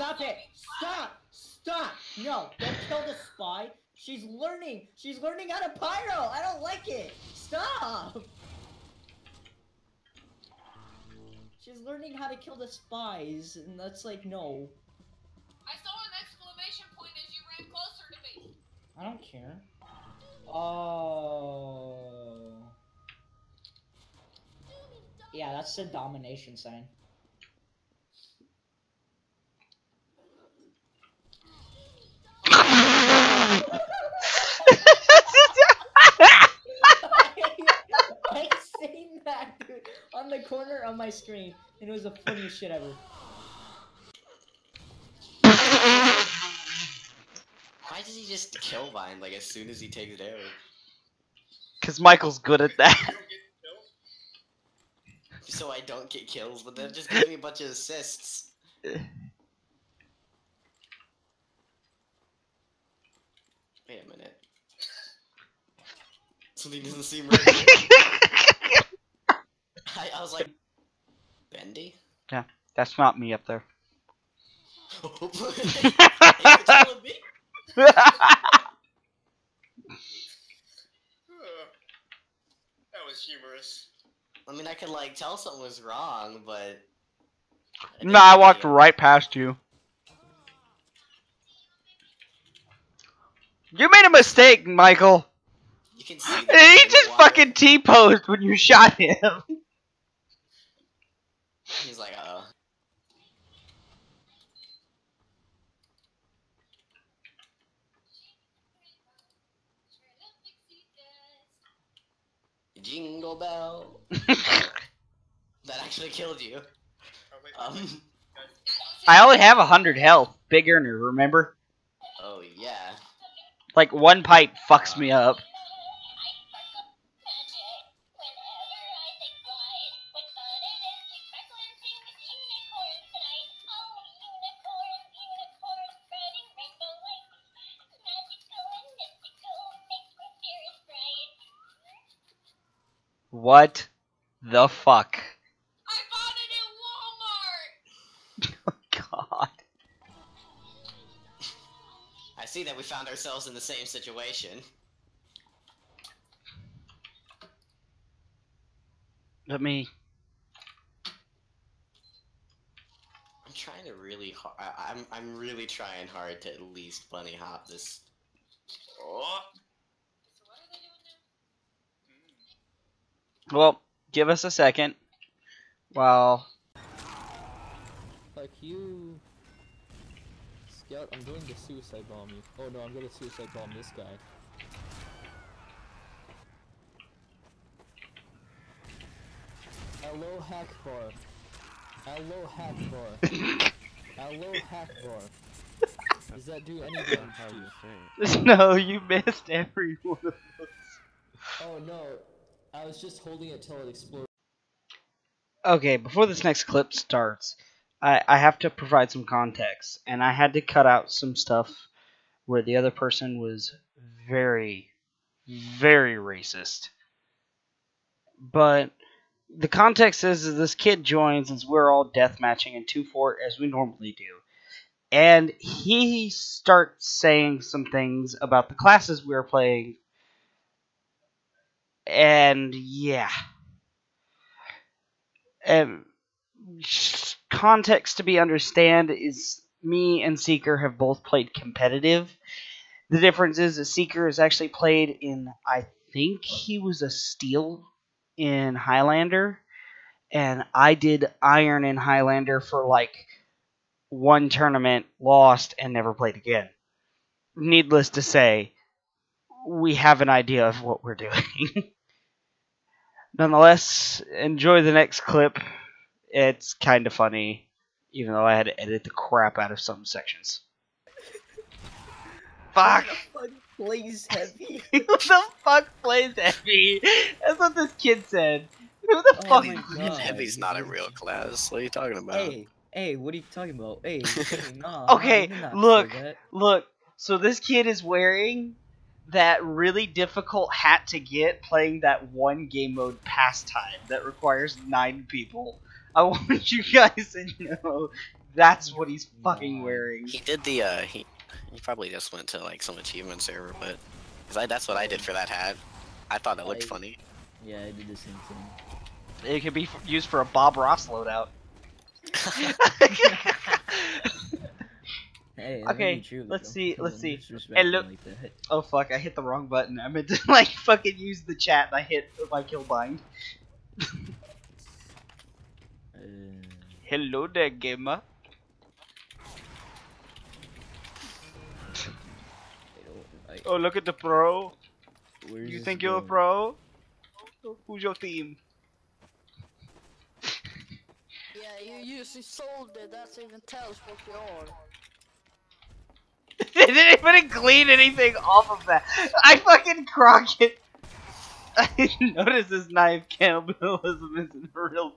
Stop it! Stop! Stop! No, don't kill the spy. She's learning. She's learning how to pyro. I don't like it. Stop! She's learning how to kill the spies, and that's like no. I saw an exclamation point as you ran closer to me. I don't care. Oh. Yeah, that's the domination sign. I seen that dude on the corner of my screen, and it was the funniest shit ever. Why does he just kill Vine like as soon as he takes it out? Cause Michael's good at that. You don't get killed? So I don't get kills, but then just give me a bunch of assists. Wait a minute. Something doesn't seem right. I, I was like, Bendy? Yeah, that's not me up there. Are you telling me? Huh. That was humorous. I mean, I could like tell something was wrong, but. no, I walked right past you. You made a mistake, Michael. You can see. He that in the just fucking T-posed when you shot him. He's like, uh oh. Jingle bell. that actually killed you. Oh, Um. I only have a hundred health. Big earner, remember? Oh yeah. Like one pipe fucks me up. What the fuck? I bought it at Walmart. Oh, God. I see that we found ourselves in the same situation. Let me. I'm trying to really hard. I'm I'm really trying hard to at least bunny hop this. Oh. So what are they doing now? Well, give us a second. While Fuck you. Scout, I'm going to suicide bomb you. Oh no, I'm gonna suicide bomb this guy. Hello Hackbar. Hello Hackbar. Hello Hackbar. Does that do anything to you? no, you missed every one of those. Oh no, I was just holding it till it exploded. Okay, before this next clip starts, I, I have to provide some context, and I had to cut out some stuff where the other person was very, very racist. But the context is, is this kid joins as we're all death matching in 2 4 as we normally do. And he starts saying some things about the classes we are playing. And yeah. Sh- context to be understand is me and Seeker have both played competitive. The difference is that Seeker has actually played in I think he was a steel in Highlander and I did iron in Highlander for like one tournament, lost and never played again. Needless to say, we have an idea of what we're doing. Nonetheless, enjoy the next clip. It's kind of funny, even though I had to edit the crap out of some sections. Fuck! Plays heavy. Who the fuck plays Heavy? That's what this kid said. Who the Oh fuck? my God. Heavy's not a real class. What are you talking about? Hey, hey, what are you talking about? Hey, hey nah, Okay, nah, you did not say look. Look, so this kid is wearing that really difficult hat to get playing that one game mode pastime that requires nine people. I want you guys to know That's what he's fucking wearing. He did the uh he he probably just went to like some achievement server, but cause I, that's what I did for that hat. I thought it looked I- funny. Yeah, I did the same thing. It could be f- used for a Bob Ross loadout. Hey, Okay, true, let's see, let's see. disrespect Hey, look- like oh fuck! I hit the wrong button. I meant to like fucking use the chat, and I hit my kill bind. Uh, Hello there, gamer. I Oh, look at the pro. where's You this think you're a pro? Who's your team? Yeah, you usually sold it. That even tells what you are. they didn't even clean anything off of that. I fucking crock it. I didn't notice this knife cannibalism isn't real.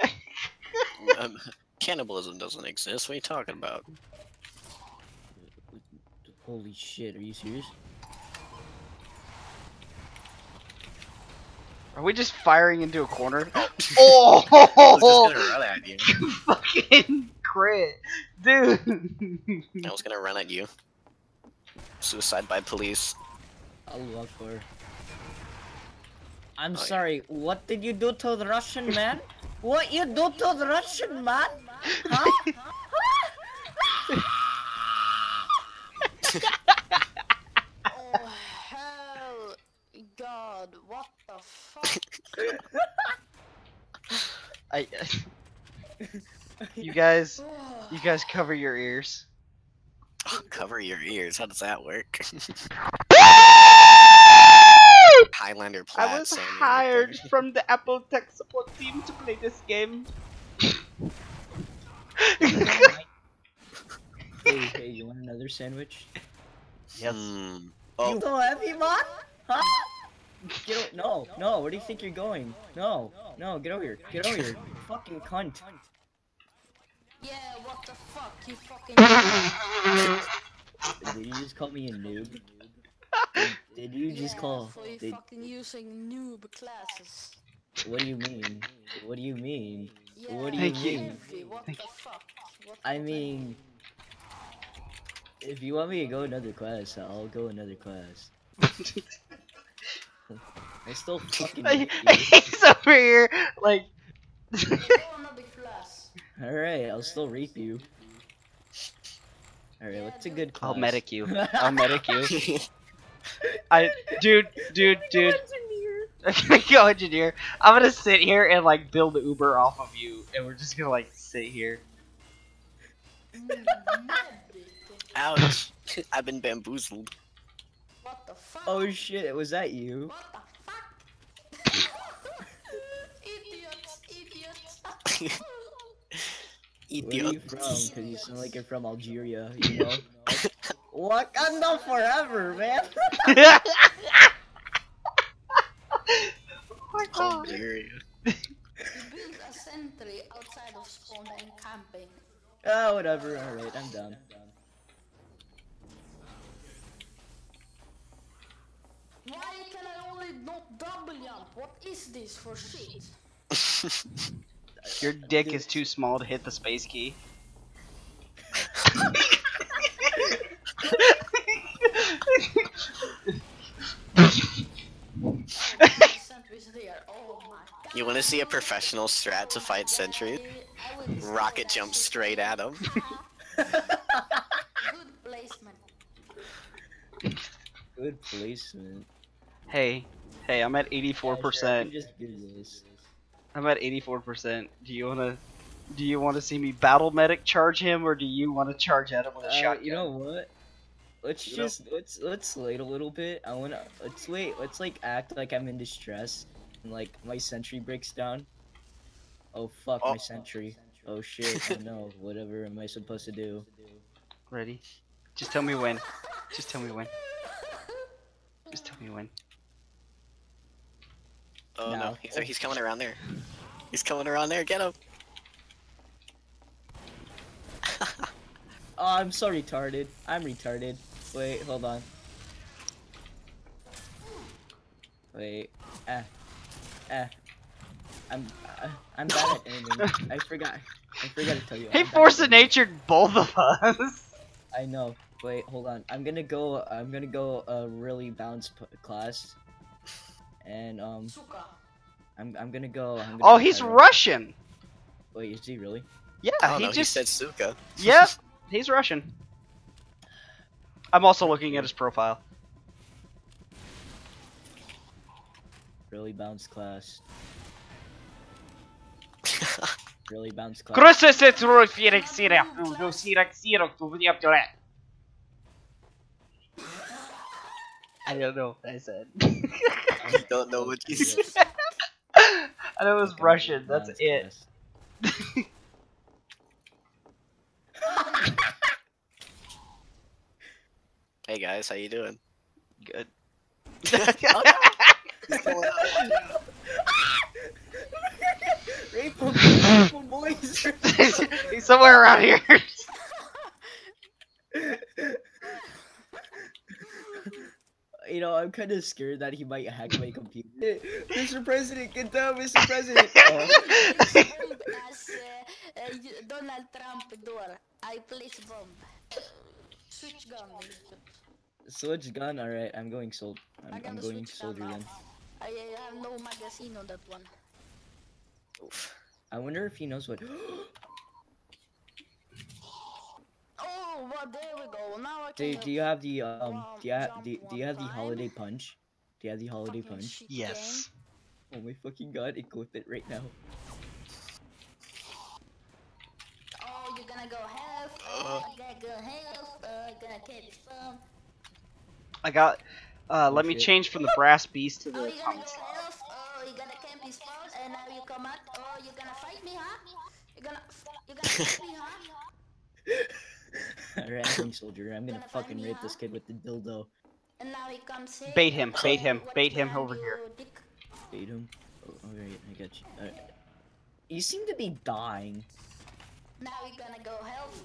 um, cannibalism doesn't exist. What are you talking about? Holy shit, are you serious? Are we just firing into a corner? I was just Oh, gonna run at you. fucking crit, dude. I was gonna run at you. Suicide by police. Allah Akbar. I'm Oh, yeah. sorry. What did you do to the Russian man? What you do to the Russian man? Huh? Oh hell, God, what the fuck? I, you guys, you guys cover your ears. Cover your ears. How does that work? Highlander Platt. I was Sammy right hired there. from the Apple Tech support team to play this game. Hey, hey, you want another sandwich? yes. Hmm. You Oh, so heavy, man? Huh? Get o- no, no. Where do you think you're going? No, no. Get over here. Get over here. Fucking cunt. Yeah, what the fuck? You fucking. Did you just call me a noob? Did, did you just yeah, call? For you Did, fucking using noob classes. what do you mean? What do you mean? Yeah, What do you Thank you. mean? heavy, What the fuck? What I the- mean, if you want me to go another class, I'll go another class. I still fucking. hate you. He's over here, like. Yeah, go another class. Alright, I'll still rape you. Alright, what's a good class? I'll medic you. I'll medic you. I, dude, dude, dude. Go engineer. I'm gonna sit here and like build Uber off of you, and we're just gonna like sit here. Ouch! I've been bamboozled. What the fuck? Oh shit, was that you? What the fuck? idiots, idiots. Where are you from? Because you sound like you're from Algeria, you know? Wakanda forever, man. oh my. Algeria. You built a sentry outside of spawn and camping. Oh, whatever, alright, I'm done. Why can I only not double jump? What is this for shit? Your dick is too small to hit the space key. The sentry's there. My god. You want to see a professional strat to fight sentries? I will destroy Rocket that jump straight at him. Good placement. Good placement. hey, hey, I'm at Yeah, sure, I 84%. can just do this. I'm at 84%. Do you wanna, do you wanna see me battle medic charge him, or do you wanna charge at him with a Uh, shotgun? you know what? Let's You know- just let's let's wait a little bit. I wanna let's wait. Let's like act like I'm in distress and like my sentry breaks down. Oh fuck Oh. my sentry. Oh shit. oh no. Whatever am I supposed to do? Ready? Just tell me when. Just tell me when. Just tell me when. Oh no, No. he's, he's coming around there. He's coming around there. Get him. Oh, I'm so retarded. I'm retarded. Wait, hold on. Wait. Ah. Ah. I'm uh, I'm bad at aiming. I forgot. I I forgot to tell you. He I'm force of back. natured both of us. I know. Wait, hold on. I'm gonna go. I'm gonna go a really balanced p- class, and um, Suka. I'm I'm gonna go. I'm gonna Oh, go he's Pyro. Russian. Wait, is he really? Yeah, Oh he no, just he said Suka. Yep, he's Russian. I'm also looking at his profile. Really balanced class. Really balanced class. I don't know what I said. I don't know what you said. I know it was Russian. That's it. Hey guys, how you doing? Good. Rape 'em, rape 'em, boys. He's somewhere around here. you know, I'm kind of scared that he might hack my computer. Mr. President, get down, Mr. President. Oh. bomb as uh, y- Donald Trump door. I place bomb. Switch gun. Switch gun. All right, I'm going sol. I I'm, I'm going switch gun soldier now. I have no magazine on that one. I wonder if he knows what. Oh, well, there we go. Now I do, can. do you have the um? Jump, Do you have jump do, do you have the holiday punch? Do you have the holiday fucking punch? shit yes. Oh my fucking god! Equip it right now. Oh, you're gonna go health. Uh. Gonna go health. Uh, gonna catch some. I got. Uh, let me change from the brass beast to Oh, the you're gonna go slot. health. Oh, you're gonna camp his spawn, and now you come out. Oh, you're gonna fight me, huh? You're gonna, you're gonna fight me, huh? Alright, I'm going soldier. I'm gonna Gonna fucking rape this kid with the dildo. And now he comes here. Bait him, bait him, bait him over here. Bait him. Oh, alright, I got you. Alright. You seem to be dying. Now you're gonna go health.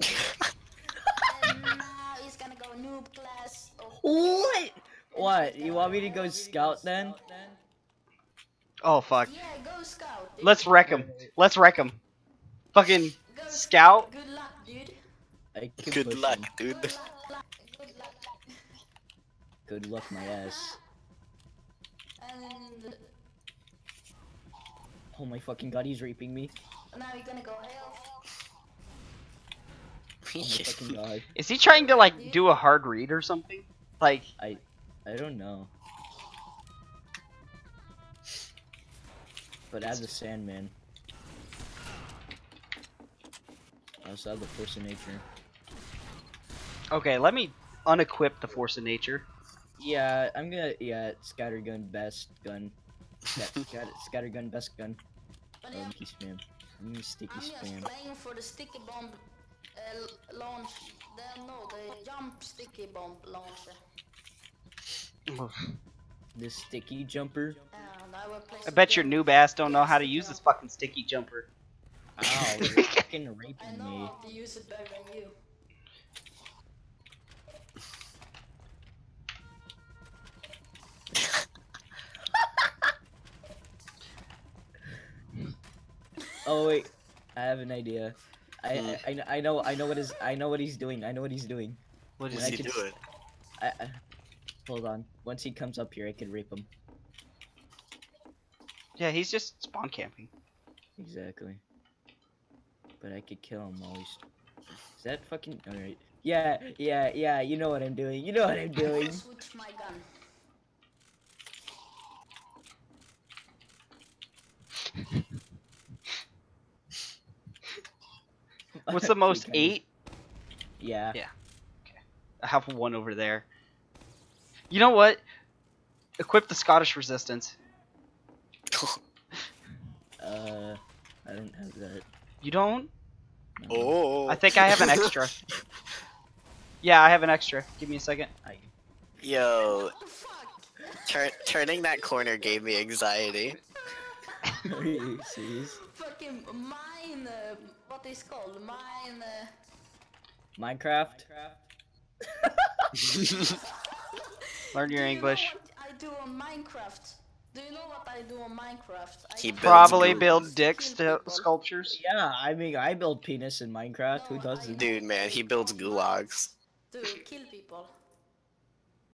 and now he's gonna go noob class. Oh, What? What? You want me to go scout then? Oh fuck. yeah, go scout. Let's wreck him. Let's wreck him. Fucking Go scout. Good luck, dude. I can Good push luck, him. dude. Good luck, luck, good luck. Good luck, my ass. And Oh my fucking god, he's raping me. now you're gonna go health. Oh my fucking god. Is he trying to like do a hard read or something? Like, I, I don't know. But as a Sandman. I also have the Force of Nature. okay, let me unequip the force of nature. Yeah, I'm gonna. Yeah, scattergun, best gun. scatter, scat, scattergun, best gun. But Oh, yeah, Mickey spam. I'm gonna sticky I'm just spam. playing for the sticky bomb uh, launch. The, no, the jump sticky bomb launcher. The sticky jumper. I I bet your sticky- noob ass don't know how to use this fucking sticky jumper. Ow, you're fucking I raping know me. how to use it better than you. Oh wait, I have an idea. I, Hmm. I, I I know I know what is I know what he's doing. I know what he's doing. What I he can s- doing? I, I hold on. Once he comes up here, I can rape him. Yeah, he's just spawn camping. Exactly. But I could kill him while he's. Is that fucking alright? Yeah, yeah, yeah. You know what I'm doing. You know what I'm I doing. switch my gun. What's the most? Eight? Yeah. Yeah. Okay. I have one over there. You know what? Equip the Scottish Resistance. Uh, I don't have that. You don't? oh. I think I have an extra. Yeah, I have an extra. Give me a second. I, Yo, What the fuck? tur- turning that corner gave me anxiety. are you serious? Fucking mine. Uh, what is called mine? Uh, Minecraft. Learn your English. I do on Minecraft. Do you know what I do on Minecraft? I He just builds Probably goo. build dick sculptures. Yeah, I mean, I build penis in Minecraft. Who doesn't? Dude, man, he builds gulags. To kill people.